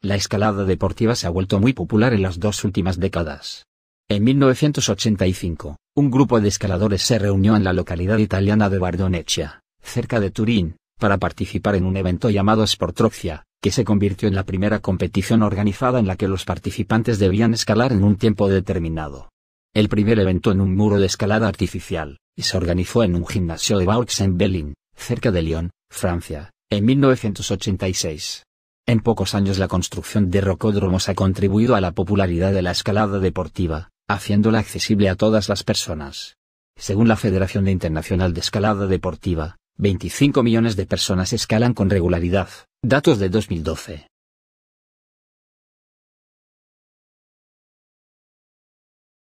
La escalada deportiva se ha vuelto muy popular en las dos últimas décadas. En 1985, un grupo de escaladores se reunió en la localidad italiana de Bardonecchia, cerca de Turín, para participar en un evento llamado Sportroxia, que se convirtió en la primera competición organizada en la que los participantes debían escalar en un tiempo determinado. El primer evento en un muro de escalada artificial, y se organizó en un gimnasio de Vaux-en-Velin, cerca de Lyon, Francia, en 1986. En pocos años la construcción de rocódromos ha contribuido a la popularidad de la escalada deportiva, haciéndola accesible a todas las personas. Según la Federación Internacional de Escalada Deportiva, 25 millones de personas escalan con regularidad, datos de 2012.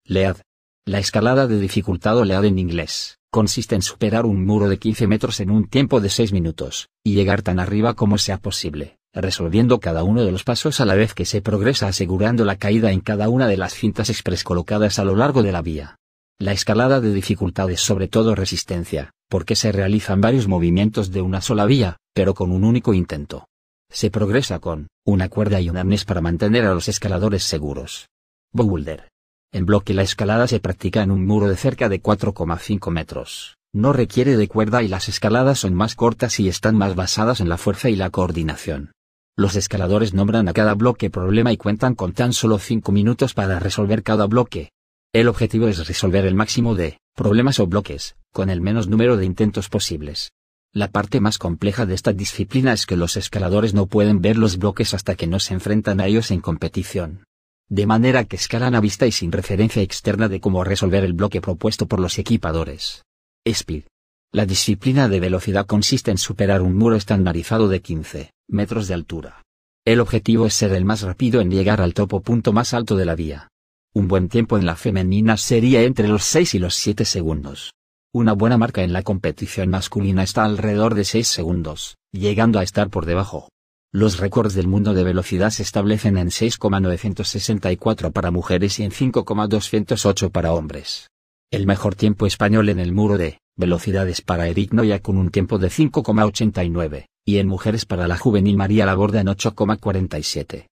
LEAD. La escalada de dificultad o LEAD en inglés, consiste en superar un muro de 15 metros en un tiempo de 6 minutos, y llegar tan arriba como sea posible, resolviendo cada uno de los pasos a la vez que se progresa asegurando la caída en cada una de las cintas express colocadas a lo largo de la vía. La escalada de dificultad es sobre todo resistencia, porque se realizan varios movimientos de una sola vía, pero con un único intento. Se progresa con una cuerda y un arnés para mantener a los escaladores seguros. Boulder. En bloque la escalada se practica en un muro de cerca de 4,5 metros. No requiere de cuerda y las escaladas son más cortas y están más basadas en la fuerza y la coordinación. Los escaladores nombran a cada bloque problema y cuentan con tan solo 5 minutos para resolver cada bloque. El objetivo es resolver el máximo de problemas o bloques, con el menos número de intentos posibles. La parte más compleja de esta disciplina es que los escaladores no pueden ver los bloques hasta que no se enfrentan a ellos en competición de manera que escalan a vista y sin referencia externa de cómo resolver el bloque propuesto por los equipadores. Speed. La disciplina de velocidad consiste en superar un muro estandarizado de 15 metros de altura. El objetivo es ser el más rápido en llegar al topo punto más alto de la vía. Un buen tiempo en la femenina sería entre los 6 y los 7 segundos. Una buena marca en la competición masculina está alrededor de 6 segundos, llegando a estar por debajo. Los récords del mundo de velocidad se establecen en 6,964 para mujeres y en 5,208 para hombres. El mejor tiempo español en el muro de velocidades para Eric Noya con un tiempo de 5,89, y en mujeres para la juvenil María Laborda en 8,47.